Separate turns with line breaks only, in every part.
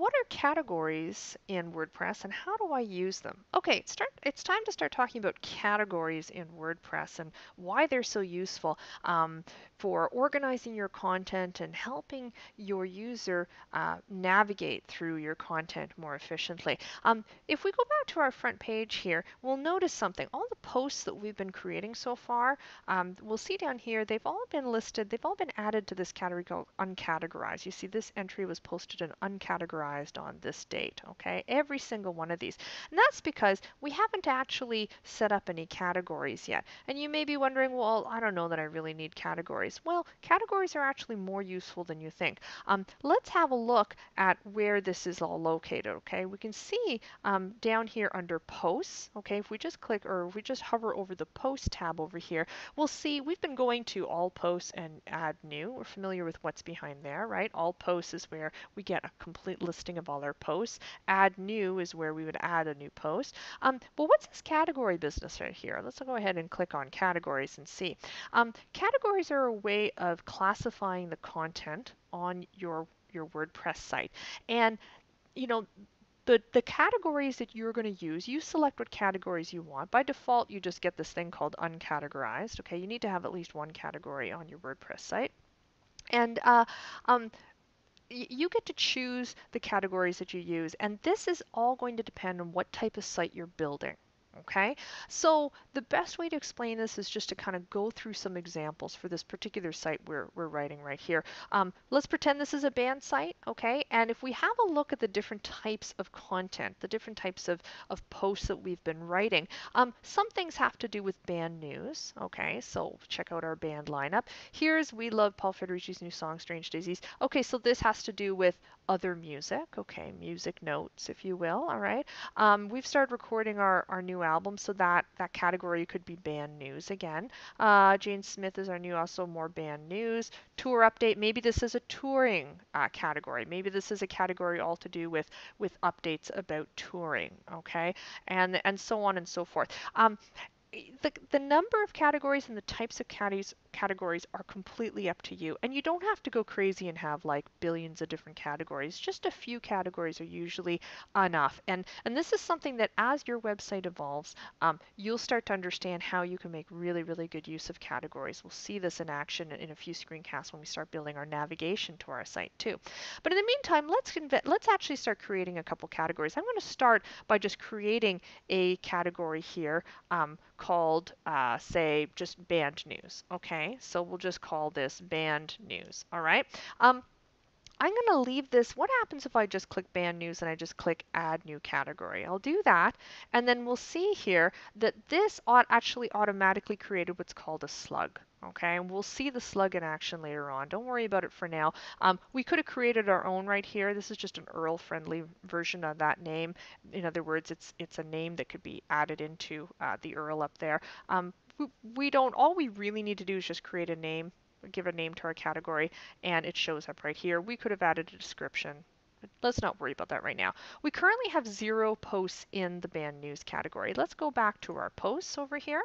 what are categories in WordPress and how do I use them? Okay, start, it's time to start talking about categories in WordPress and why they're so useful um, for organizing your content and helping your user uh, navigate through your content more efficiently. Um, if we go back to our front page here, we'll notice something. All the posts that we've been creating so far, um, we'll see down here, they've all been listed, they've all been added to this category called uncategorized. You see this entry was posted in uncategorized on this date, okay? Every single one of these. And that's because we haven't actually set up any categories yet. And you may be wondering, well, I don't know that I really need categories. Well, categories are actually more useful than you think. Um, let's have a look at where this is all located, okay? We can see um, down here under posts, okay, if we just click or if we just hover over the post tab over here, we'll see we've been going to all posts and add new. We're familiar with what's behind there, right? All posts is where we get a complete listing of all our posts. Add new is where we would add a new post. Um, but what's this category business right here? Let's go ahead and click on categories and see. Um, categories are a way of classifying the content on your your WordPress site. And you know, the, the categories that you're going to use, you select what categories you want. By default, you just get this thing called uncategorized. Okay, you need to have at least one category on your WordPress site. And uh, um, you get to choose the categories that you use, and this is all going to depend on what type of site you're building. Okay, so the best way to explain this is just to kind of go through some examples for this particular site we're, we're writing right here. Um, let's pretend this is a band site, okay? And if we have a look at the different types of content, the different types of, of posts that we've been writing, um, some things have to do with band news, okay? So check out our band lineup. Here's We Love Paul Federici's new song, Strange Daisies. Okay, so this has to do with other music, okay, music notes, if you will, all right. Um, we've started recording our, our new album, so that, that category could be band news again. Uh, Jane Smith is our new, also more band news. Tour update, maybe this is a touring uh, category. Maybe this is a category all to do with, with updates about touring, okay, and, and so on and so forth. Um, the, the number of categories and the types of categories categories are completely up to you. And you don't have to go crazy and have like billions of different categories. Just a few categories are usually enough. And, and this is something that as your website evolves, um, you'll start to understand how you can make really, really good use of categories. We'll see this in action in a few screencasts when we start building our navigation to our site too. But in the meantime, let's, let's actually start creating a couple categories. I'm going to start by just creating a category here um, called, uh, say, just band news. Okay, so we'll just call this band news. All right. Um, I'm going to leave this. What happens if I just click band news and I just click add new category? I'll do that. And then we'll see here that this ought actually automatically created what's called a slug. Okay, and we'll see the slug in action later on. Don't worry about it for now. Um, we could have created our own right here. This is just an URL-friendly version of that name. In other words, it's it's a name that could be added into uh, the URL up there. Um, we, we don't. All we really need to do is just create a name, give a name to our category, and it shows up right here. We could have added a description let's not worry about that right now. We currently have zero posts in the band news category. Let's go back to our posts over here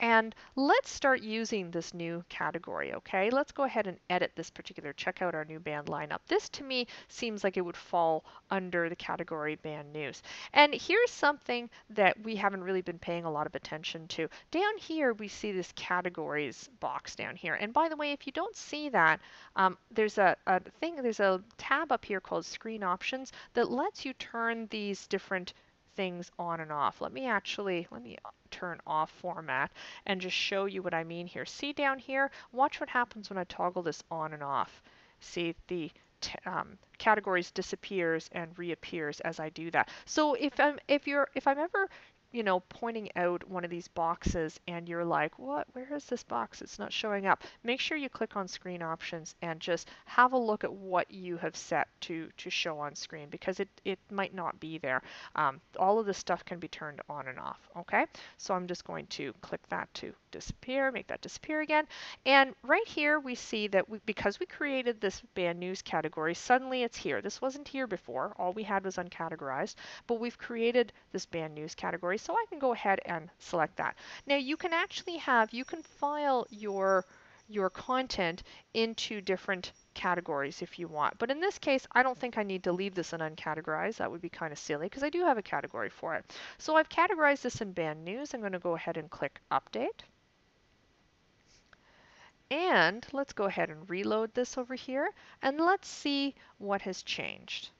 and let's start using this new category, okay? Let's go ahead and edit this particular, check out our new band lineup. This to me seems like it would fall under the category band news. And here's something that we haven't really been paying a lot of attention to. Down here we see this categories box down here. And by the way, if you don't see that, um, there's a, a thing, there's a tab up here called screen options that lets you turn these different things on and off. Let me actually, let me turn off format and just show you what I mean here. See down here, watch what happens when I toggle this on and off. See the um, categories disappears and reappears as I do that. So if I'm if you're if I'm ever you know, pointing out one of these boxes and you're like, what, where is this box? It's not showing up. Make sure you click on screen options and just have a look at what you have set to, to show on screen because it, it might not be there. Um, all of this stuff can be turned on and off, okay? So I'm just going to click that to disappear, make that disappear again. And right here we see that we, because we created this band news category, suddenly it's here. This wasn't here before. All we had was uncategorized, but we've created this band news category so I can go ahead and select that. Now you can actually have, you can file your your content into different categories if you want. But in this case, I don't think I need to leave this in uncategorized. That would be kind of silly because I do have a category for it. So I've categorized this in band news. I'm going to go ahead and click update. And let's go ahead and reload this over here and let's see what has changed.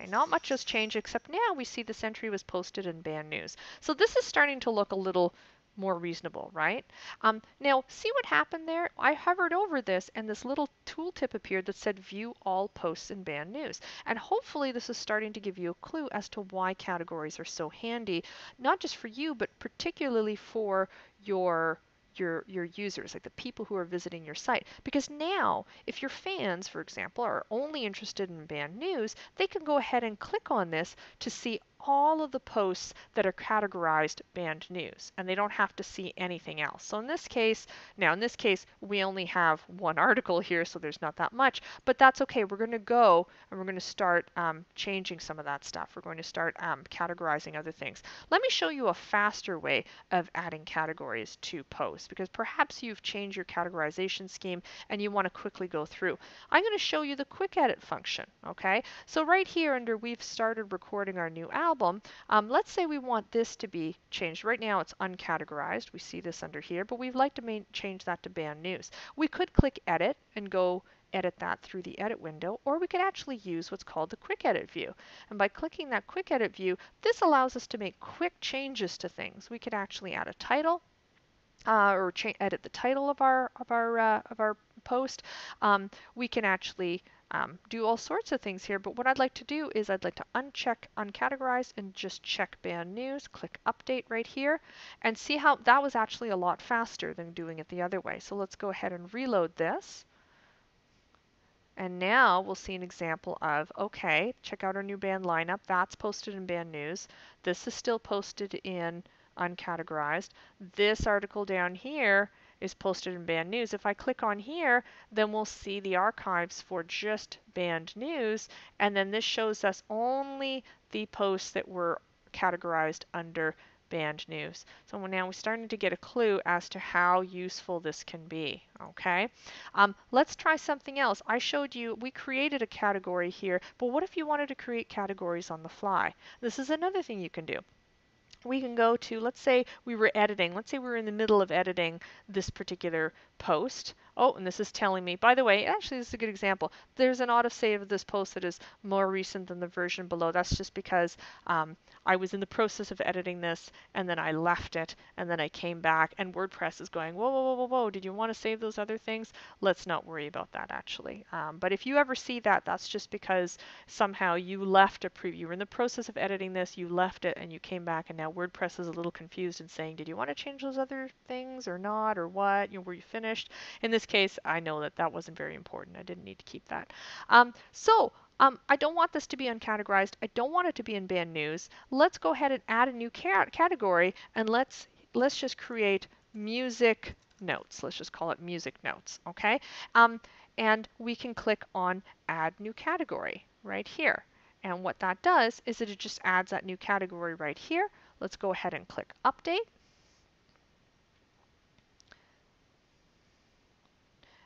Okay, not much has changed except now we see this entry was posted in band news. So this is starting to look a little more reasonable, right? Um, now, see what happened there? I hovered over this and this little tooltip appeared that said view all posts in band news. And hopefully this is starting to give you a clue as to why categories are so handy, not just for you, but particularly for your your your users, like the people who are visiting your site. Because now, if your fans, for example, are only interested in band news, they can go ahead and click on this to see all of the posts that are categorized band news and they don't have to see anything else. So in this case, now in this case, we only have one article here, so there's not that much, but that's okay. We're going to go and we're going to start um, changing some of that stuff. We're going to start um, categorizing other things. Let me show you a faster way of adding categories to posts because perhaps you've changed your categorization scheme and you want to quickly go through. I'm going to show you the quick edit function, okay? So right here under we've started recording our new album, album, um, let's say we want this to be changed. Right now it's uncategorized. We see this under here, but we'd like to change that to band news. We could click edit and go edit that through the edit window, or we could actually use what's called the quick edit view. And by clicking that quick edit view, this allows us to make quick changes to things. We could actually add a title, uh, or edit the title of our of our uh, of our post. Um, we can actually um, do all sorts of things here, but what I'd like to do is I'd like to uncheck uncategorize and just check band news, click update right here, and see how that was actually a lot faster than doing it the other way. So let's go ahead and reload this. And now we'll see an example of, okay, check out our new band lineup. That's posted in band news. This is still posted in uncategorized. This article down here is posted in band news. If I click on here, then we'll see the archives for just band news, and then this shows us only the posts that were categorized under band news. So now we're starting to get a clue as to how useful this can be. Okay, um, let's try something else. I showed you, we created a category here, but what if you wanted to create categories on the fly? This is another thing you can do we can go to, let's say we were editing, let's say we were in the middle of editing this particular post. Oh, and this is telling me, by the way, actually this is a good example. There's an autosave of this post that is more recent than the version below. That's just because um, I was in the process of editing this and then I left it and then I came back and WordPress is going, whoa, whoa, whoa, whoa, whoa, did you want to save those other things? Let's not worry about that actually. Um, but if you ever see that, that's just because somehow you left a preview. You were in the process of editing this, you left it and you came back and now WordPress is a little confused and saying, did you want to change those other things or not or what? You know, were you finished? finished. In this case, I know that that wasn't very important. I didn't need to keep that. Um, so um, I don't want this to be uncategorized. I don't want it to be in band news. Let's go ahead and add a new cat category and let's let's just create music notes. Let's just call it music notes, okay? Um, and we can click on add new category right here. And what that does is that it just adds that new category right here. Let's go ahead and click update.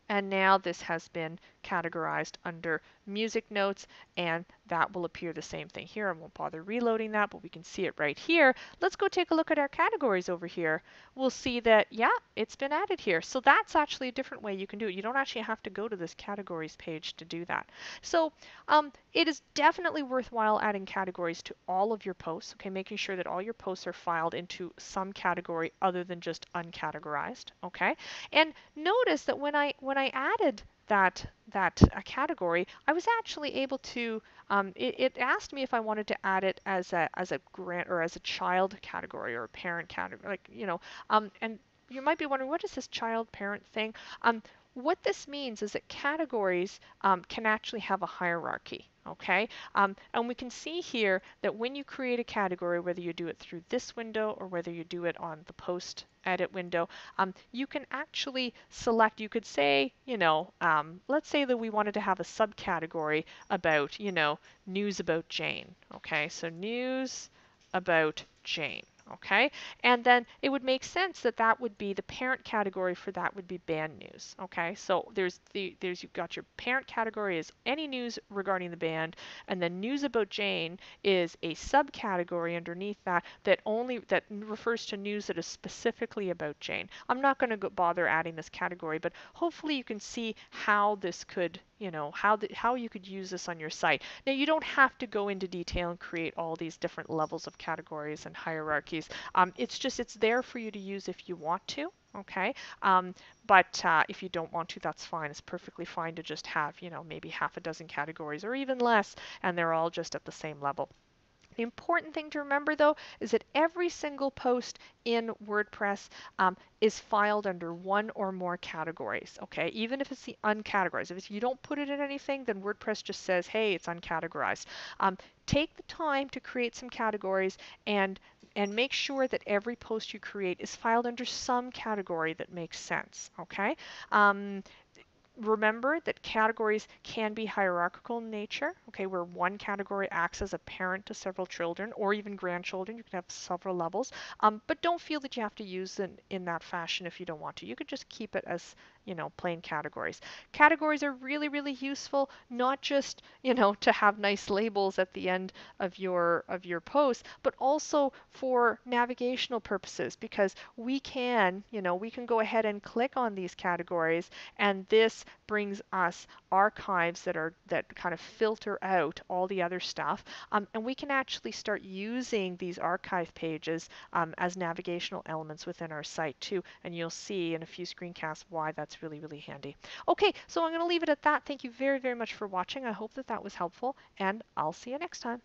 And now this has been categorized under music notes and that will appear the same thing here. I won't bother reloading that, but we can see it right here. Let's go take a look at our categories over here. We'll see that, yeah, it's been added here. So that's actually a different way you can do it. You don't actually have to go to this categories page to do that. So um, it is definitely worthwhile adding categories to all of your posts, okay, making sure that all your posts are filed into some category other than just uncategorized, okay? And notice that when I when I added that that uh, category, I was actually able to. Um, it, it, asked me if I wanted to add it as a as a grant or as a child category or a parent category, like you know. Um, and you might be wondering, what is this child parent thing? Um, what this means is that categories um, can actually have a hierarchy. Okay, um, and we can see here that when you create a category, whether you do it through this window or whether you do it on the post edit window, um, you can actually select, you could say, you know, um, let's say that we wanted to have a subcategory about, you know, news about Jane. Okay, so news about Jane. Okay? And then it would make sense that that would be the parent category for that would be band news, okay? So there's the there's you've got your parent category is any news regarding the band, and then news about Jane is a subcategory underneath that that only that refers to news that is specifically about Jane. I'm not going to bother adding this category, but hopefully you can see how this could you know how the, how you could use this on your site. Now you don't have to go into detail and create all these different levels of categories and hierarchies. Um, it's just it's there for you to use if you want to. Okay, um, but uh, if you don't want to, that's fine. It's perfectly fine to just have you know maybe half a dozen categories or even less, and they're all just at the same level. The important thing to remember though is that every single post in WordPress um, is filed under one or more categories, okay? Even if it's the uncategorized. If you don't put it in anything, then WordPress just says, hey, it's uncategorized. Um, take the time to create some categories and and make sure that every post you create is filed under some category that makes sense, okay? Um, remember that categories can be hierarchical in nature, okay, where one category acts as a parent to several children or even grandchildren. You can have several levels, um, but don't feel that you have to use it in that fashion if you don't want to. You could just keep it as you know, plain categories. Categories are really, really useful, not just, you know, to have nice labels at the end of your of your post, but also for navigational purposes because we can, you know, we can go ahead and click on these categories and this brings us archives that are that kind of filter out all the other stuff. Um, and we can actually start using these archive pages um, as navigational elements within our site too. And you'll see in a few screencasts why that's that's really, really handy. Okay, so I'm going to leave it at that. Thank you very, very much for watching. I hope that that was helpful, and I'll see you next time.